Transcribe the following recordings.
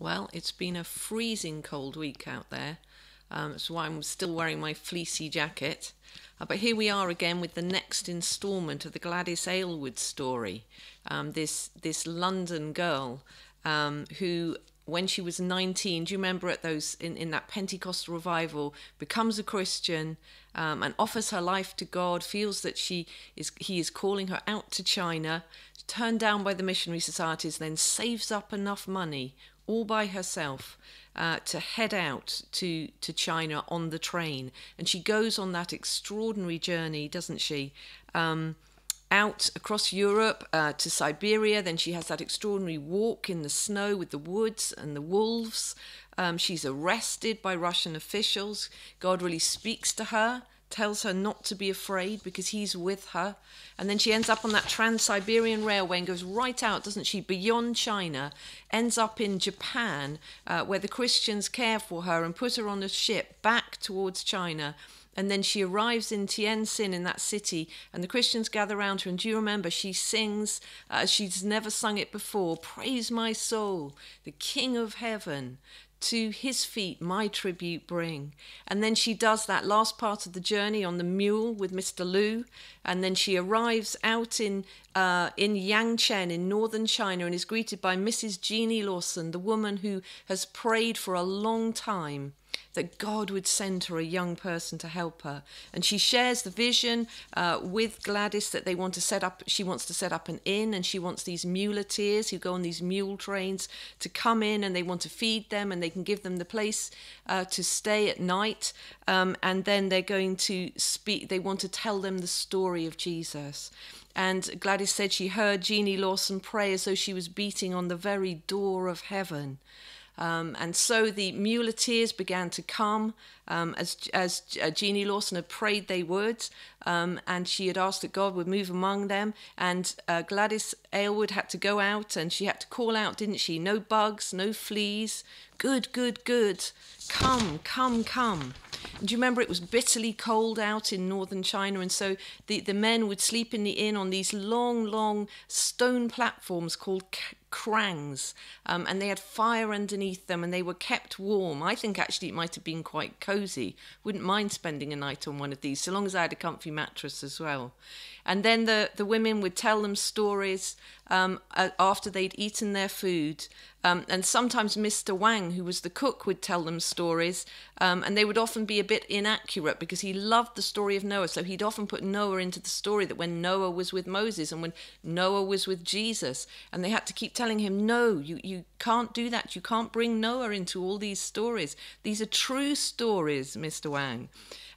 Well, it's been a freezing cold week out there. Um, that's why I'm still wearing my fleecy jacket. Uh, but here we are again with the next instalment of the Gladys Aylward story. Um, this this London girl um, who, when she was 19, do you remember at those in, in that Pentecostal revival, becomes a Christian um, and offers her life to God, feels that she is he is calling her out to China, turned down by the missionary societies, then saves up enough money all by herself uh, to head out to, to China on the train. And she goes on that extraordinary journey, doesn't she? Um, out across Europe uh, to Siberia. Then she has that extraordinary walk in the snow with the woods and the wolves. Um, she's arrested by Russian officials. God really speaks to her tells her not to be afraid because he's with her. And then she ends up on that Trans Siberian Railway and goes right out, doesn't she, beyond China, ends up in Japan, uh, where the Christians care for her and put her on a ship back towards China. And then she arrives in Tientsin in that city, and the Christians gather around her. And do you remember? She sings uh, she's never sung it before Praise my soul, the King of heaven to his feet my tribute bring. And then she does that last part of the journey on the mule with Mr. Lu. And then she arrives out in, uh, in Yangcheng in northern China and is greeted by Mrs. Jeannie Lawson, the woman who has prayed for a long time that God would send her a young person to help her. And she shares the vision uh, with Gladys that they want to set up, she wants to set up an inn and she wants these muleteers who go on these mule trains to come in and they want to feed them and they can give them the place uh, to stay at night. Um, and then they're going to speak, they want to tell them the story of Jesus. And Gladys said she heard Jeannie Lawson pray as though she was beating on the very door of heaven. Um, and so the muleteers began to come um, as, as uh, Jeannie Lawson had prayed they would, um, and she had asked that God would move among them. And uh, Gladys Aylward had to go out and she had to call out, didn't she? No bugs, no fleas. Good, good, good. Come, come, come. And do you remember it was bitterly cold out in northern China? And so the, the men would sleep in the inn on these long, long stone platforms called krangs, um, and they had fire underneath them and they were kept warm. I think actually it might have been quite cozy. Wouldn't mind spending a night on one of these, so long as I had a comfy mattress as well. And then the, the women would tell them stories um, after they'd eaten their food. Um, and sometimes Mr. Wang, who was the cook, would tell them stories, um, and they would often be a bit inaccurate because he loved the story of Noah. So he'd often put Noah into the story that when Noah was with Moses and when Noah was with Jesus, and they had to keep telling him, No, you, you can't do that. You can't bring Noah into all these stories. These are true stories, Mr. Wang.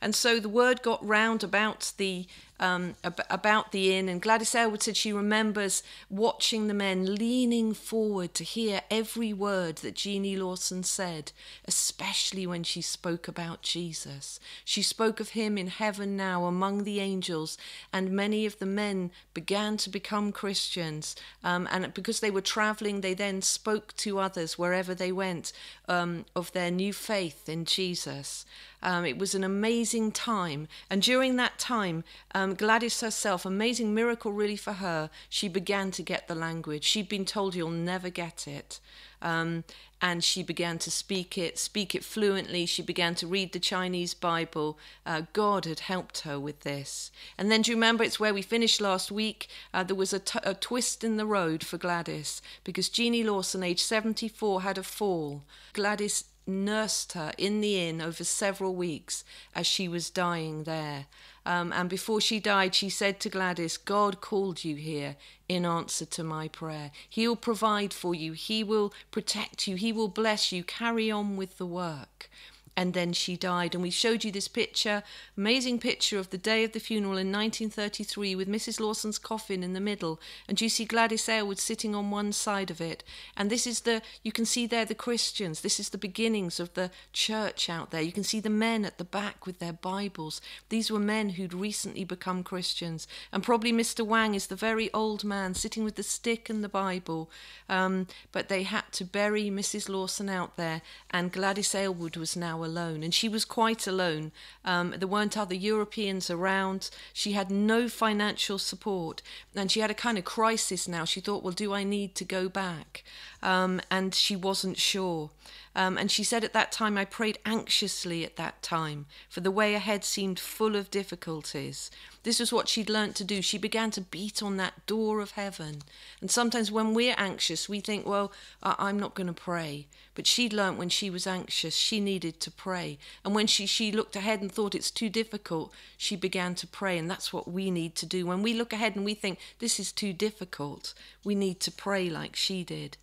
And so the word got round about the um, ab- about the inn, and Gladys Aylward said she remembers watching the men leaning forward to hear every word that Jeannie Lawson said, especially when she spoke about Jesus. She spoke of him in heaven now among the angels, and many of the men began to become Christians. Um, and because they were traveling, they then spoke to others wherever they went um, of their new faith in Jesus. Um, it was an amazing time. And during that time, um, Gladys herself, amazing miracle really for her, she began to get the language. She'd been told you'll never get it. Um, and she began to speak it, speak it fluently. She began to read the Chinese Bible. Uh, God had helped her with this. And then, do you remember? It's where we finished last week. Uh, there was a, twist in the road for Gladys because Jeannie Lawson, age 74, had a fall. Gladys nursed her in the inn over several weeks as she was dying there. Um, and before she died, she said to Gladys, God called you here in answer to my prayer. He'll provide for you, He will protect you, He will bless you. Carry on with the work and then she died. And we showed you this picture, amazing picture of the day of the funeral in 1933 with Mrs. Lawson's coffin in the middle. And you see Gladys Aylward sitting on one side of it. And this is the, you can see there the Christians. This is the beginnings of the church out there. You can see the men at the back with their Bibles. These were men who'd recently become Christians. And probably Mr. Wang is the very old man sitting with the stick and the Bible. Um, but they had to bury Mrs. Lawson out there, and Gladys Aylward was now alone. And she was quite alone. Um, there weren't other Europeans around. She had no financial support. And she had a kind of crisis now. She thought, well, do I need to go back? Um, and she wasn't sure. Um, and she said at that time, I prayed anxiously at that time, for the way ahead seemed full of difficulties. This was what she'd learnt to do. She began to beat on that door of heaven. And sometimes when we're anxious, we think, well, I- am not going to pray. But she'd learnt when she was anxious, she needed to pray. And when she, she looked ahead and thought it's too difficult, she began to pray. And that's what we need to do. When we look ahead and we think this is too difficult, we need to pray like she did.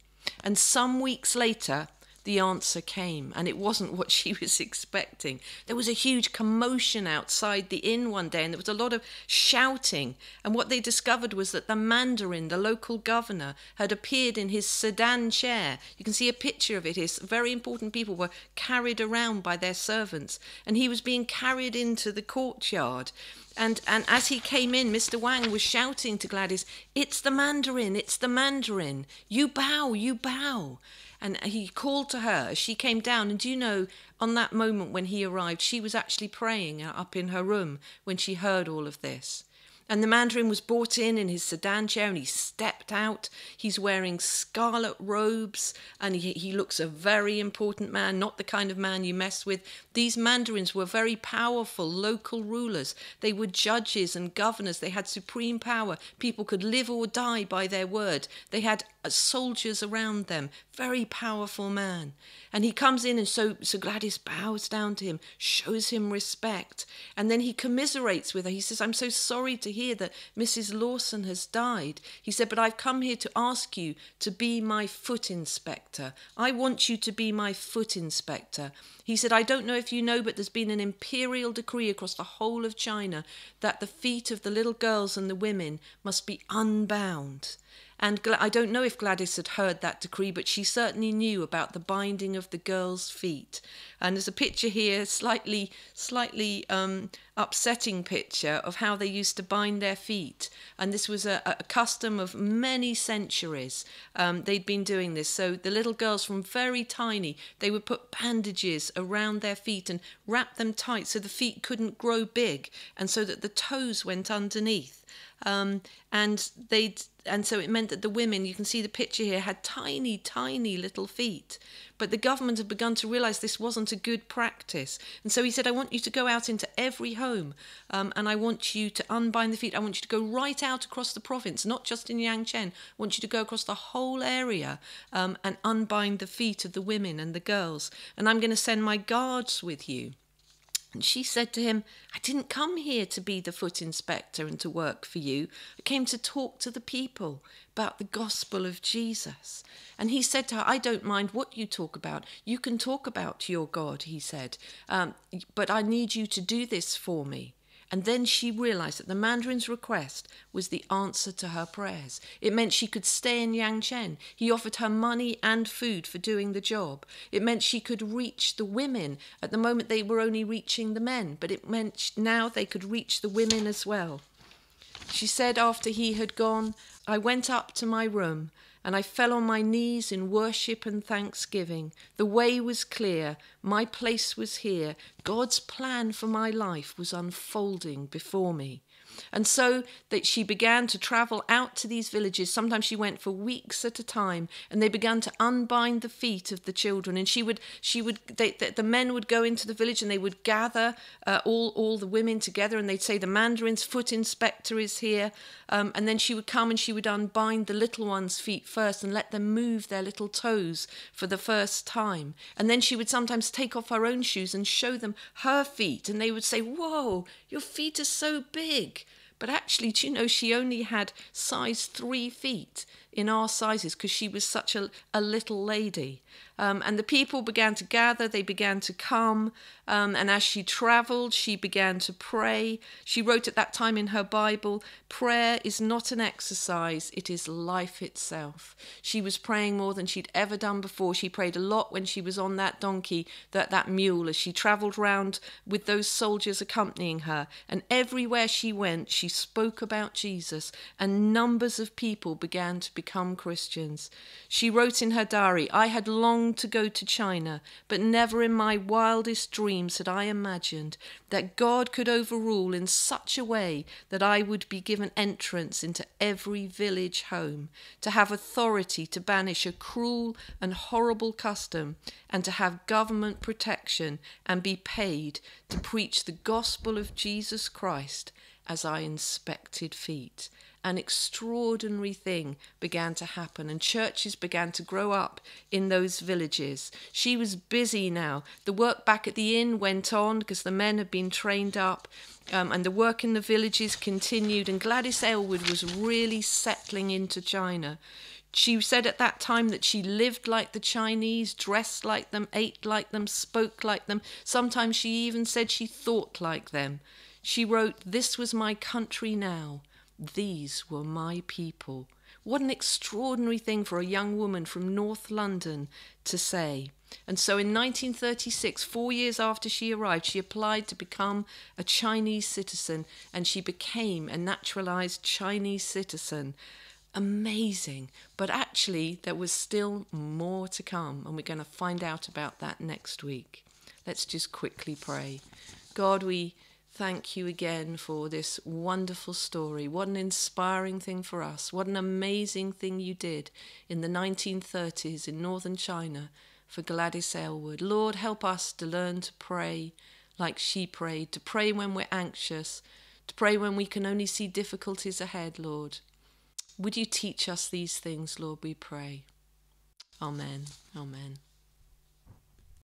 And some weeks later, the answer came, and it wasn't what she was expecting. There was a huge commotion outside the inn one day, and there was a lot of shouting. And what they discovered was that the Mandarin, the local governor, had appeared in his sedan chair. You can see a picture of it. His very important people were carried around by their servants, and he was being carried into the courtyard. And, and as he came in, Mr. Wang was shouting to Gladys, It's the Mandarin, it's the Mandarin. You bow, you bow. And he called to her. She came down. And do you know, on that moment when he arrived, she was actually praying up in her room when she heard all of this. And the Mandarin was brought in in his sedan chair and he stepped out. He's wearing scarlet robes and he, he looks a very important man, not the kind of man you mess with. These Mandarins were very powerful local rulers. They were judges and governors. They had supreme power. People could live or die by their word. They had uh, soldiers around them. Very powerful man. And he comes in, and so, so Gladys bows down to him, shows him respect. And then he commiserates with her. He says, I'm so sorry to hear that Mrs. Lawson has died. He said, But I've come here to ask you to be my foot inspector. I want you to be my foot inspector. He said, I don't know if you know, but there's been an imperial decree across the whole of China that the feet of the little girls and the women must be unbound. And I don't know if Gladys had heard that decree, but she certainly knew about the binding of the girl's feet. And there's a picture here, slightly, slightly um, upsetting picture of how they used to bind their feet. And this was a, a custom of many centuries. Um, they'd been doing this. So the little girls, from very tiny, they would put bandages around their feet and wrap them tight so the feet couldn't grow big, and so that the toes went underneath. Um, and they and so it meant that the women you can see the picture here had tiny tiny little feet. But the government had begun to realize this wasn't a good practice. And so he said i want you to go out into every home um, and i want you to unbind the feet. I want you to go right out across the province not just in Yangcheng. I want you to go across the whole area um, and unbind the feet of the women and the girls. And i'm going to send my guards with you and she said to him, I didn't come here to be the foot inspector and to work for you. I came to talk to the people about the gospel of Jesus. And he said to her, I don't mind what you talk about. You can talk about your God, he said, um, but I need you to do this for me. And then she realized that the Mandarin's request was the answer to her prayers. It meant she could stay in Yangcheng. He offered her money and food for doing the job. It meant she could reach the women. At the moment, they were only reaching the men, but it meant now they could reach the women as well. She said after he had gone, I went up to my room and I fell on my knees in worship and thanksgiving. The way was clear, my place was here, God's plan for my life was unfolding before me. And so that she began to travel out to these villages. Sometimes she went for weeks at a time, and they began to unbind the feet of the children. And she would, she would, they, the, men would go into the village and they would gather uh, all, all the women together, and they'd say, "The Mandarin's foot inspector is here." Um, and then she would come and she would unbind the little ones' feet first and let them move their little toes for the first time. And then she would sometimes take off her own shoes and show them her feet, and they would say, "Whoa, your feet are so big." But actually, do you know she only had size three feet in our sizes because she was such a, a little lady. Um, and the people began to gather, they began to come. Um, and as she traveled, she began to pray. She wrote at that time in her Bible prayer is not an exercise, it is life itself. She was praying more than she'd ever done before. She prayed a lot when she was on that donkey, that, that mule, as she traveled round with those soldiers accompanying her. And everywhere she went, she spoke about Jesus, and numbers of people began to become Christians. She wrote in her diary, I had longed to go to China, but never in my wildest dreams had I imagined that God could overrule in such a way that I would be given entrance into every village home, to have authority to banish a cruel and horrible custom, and to have government protection and be paid to preach the gospel of Jesus Christ as I inspected feet. An extraordinary thing began to happen, and churches began to grow up in those villages. She was busy now. The work back at the inn went on because the men had been trained up, um, and the work in the villages continued. And Gladys Aylward was really settling into China. She said at that time that she lived like the Chinese, dressed like them, ate like them, spoke like them. Sometimes she even said she thought like them. She wrote, This was my country now. These were my people. What an extraordinary thing for a young woman from North London to say. And so in 1936, four years after she arrived, she applied to become a Chinese citizen and she became a naturalized Chinese citizen amazing. But actually, there was still more to come, and we're going to find out about that next week. Let's just quickly pray. God, we thank you again for this wonderful story. What an inspiring thing for us. What an amazing thing you did in the 1930s in northern China for Gladys Aylward. Lord, help us to learn to pray like she prayed, to pray when we're anxious, to pray when we can only see difficulties ahead, Lord. Would you teach us these things, Lord, we pray. Amen. Amen.